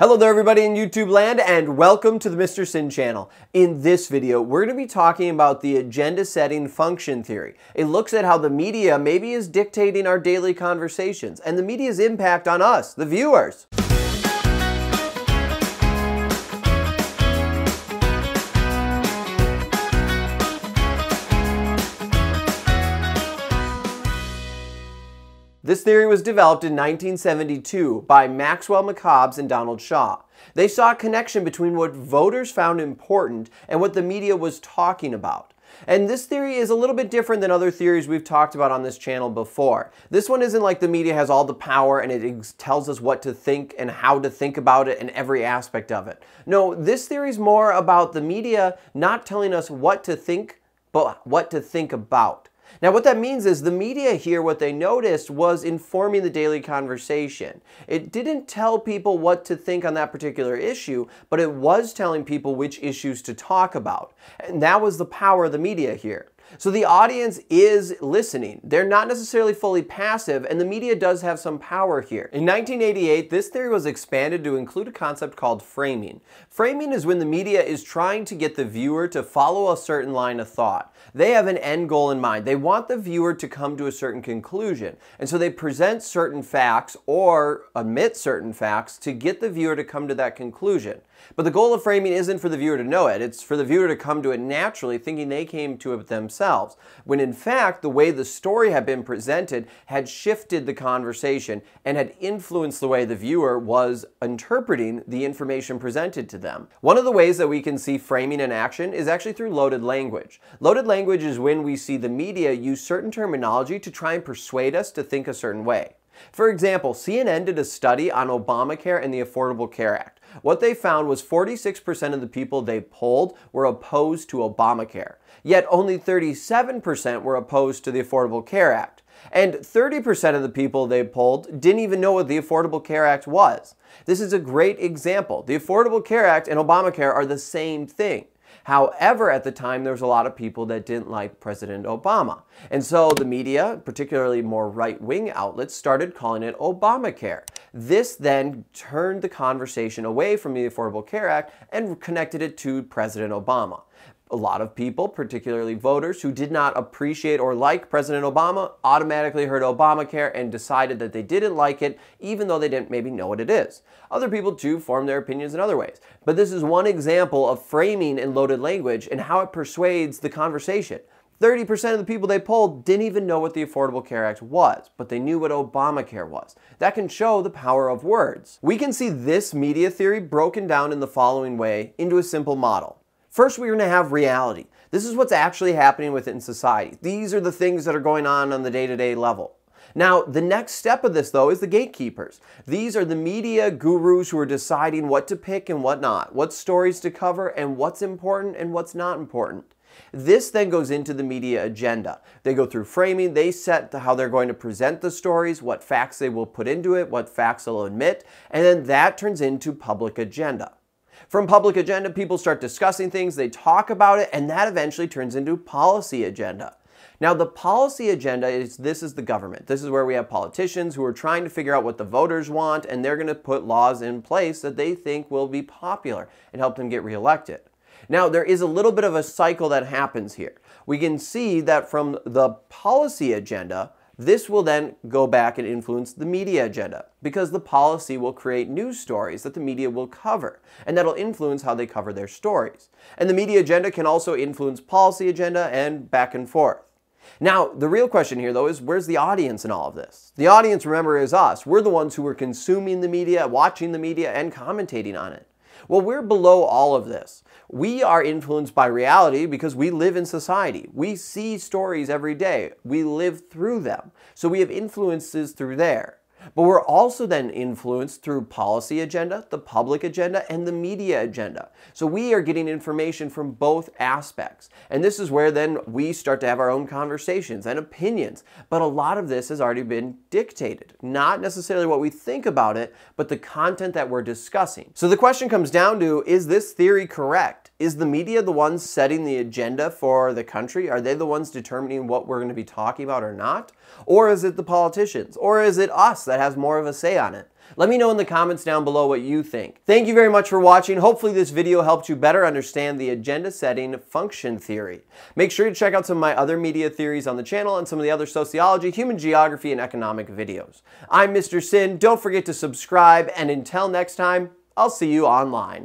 Hello there everybody in YouTube land and welcome to the Mr. Sinn channel. In this video, we're going to be talking about the agenda setting function theory. It looks at how the media maybe is dictating our daily conversations and the media's impact on us, the viewers. This theory was developed in 1972 by Maxwell McCombs and Donald Shaw. They saw a connection between what voters found important and what the media was talking about. And this theory is a little bit different than other theories we've talked about on this channel before. This one isn't like the media has all the power and it tells us what to think and how to think about it and every aspect of it. No, this theory is more about the media not telling us what to think, but what to think about. Now, what that means is the media here, what they noticed was informing the daily conversation. It didn't tell people what to think on that particular issue, but it was telling people which issues to talk about. And that was the power of the media here. So the audience is listening. They're not necessarily fully passive, and the media does have some power here. In 1988, this theory was expanded to include a concept called framing. Framing is when the media is trying to get the viewer to follow a certain line of thought. They have an end goal in mind. They want the viewer to come to a certain conclusion. And so they present certain facts or omit certain facts to get the viewer to come to that conclusion. But the goal of framing isn't for the viewer to know it, it's for the viewer to come to it naturally, thinking they came to it themselves. When in fact, the way the story had been presented had shifted the conversation and had influenced the way the viewer was interpreting the information presented to them. One of the ways that we can see framing in action is actually through loaded language. Loaded language is when we see the media use certain terminology to try and persuade us to think a certain way. For example, CNN did a study on Obamacare and the Affordable Care Act. What they found was 46% of the people they polled were opposed to Obamacare, yet only 37% were opposed to the Affordable Care Act. And 30% of the people they polled didn't even know what the Affordable Care Act was. This is a great example. The Affordable Care Act and Obamacare are the same thing. However, at the time, there was a lot of people that didn't like President Obama. And so the media, particularly more right-wing outlets, started calling it Obamacare. This then turned the conversation away from the Affordable Care Act and connected it to President Obama a lot of people, particularly voters who did not appreciate or like President Obama, automatically heard Obamacare and decided that they didn't like it, even though they didn't maybe know what it is. Other people too form their opinions in other ways. But this is one example of framing in loaded language and how it persuades the conversation. 30% of the people they polled didn't even know what the Affordable Care Act was, but they knew what Obamacare was. That can show the power of words. We can see this media theory broken down in the following way into a simple model. First, we're going to have reality. This is what's actually happening within society. These are the things that are going on on the day-to-day level. Now, the next step of this, though, is the gatekeepers. These are the media gurus who are deciding what to pick and what not, what stories to cover, and what's important and what's not important. This then goes into the media agenda. They go through framing, they set how they're going to present the stories, what facts they will put into it, what facts they'll omit, and then that turns into public agenda. From public agenda, people start discussing things, they talk about it, and that eventually turns into policy agenda. Now, the policy agenda is this is the government. This is where we have politicians who are trying to figure out what the voters want, and they're going to put laws in place that they think will be popular and help them get reelected. Now, there is a little bit of a cycle that happens here. We can see that from the policy agenda, this will then go back and influence the media agenda because the policy will create news stories that the media will cover and that'll influence how they cover their stories. And the media agenda can also influence policy agenda and back and forth. Now, the real question here though is where's the audience in all of this? The audience, remember, is us. We're the ones who are consuming the media, watching the media, and commentating on it. Well, we're below all of this. We are influenced by reality because we live in society. We see stories every day. We live through them. So we have influences through there. But we're also then influenced through policy agenda, the public agenda, and the media agenda. So we are getting information from both aspects. And this is where then we start to have our own conversations and opinions. But a lot of this has already been dictated. Not necessarily what we think about it, but the content that we're discussing. So the question comes down to, is this theory correct? Is the media the ones setting the agenda for the country? Are they the ones determining what we're going to be talking about or not? Or is it the politicians? Or is it us that has more of a say on it? Let me know in the comments down below what you think. Thank you very much for watching. Hopefully this video helped you better understand the agenda setting function theory. Make sure to check out some of my other media theories on the channel and some of the other sociology, human geography, and economic videos. I'm Mr. Sinn. Don't forget to subscribe, and until next time, I'll see you online.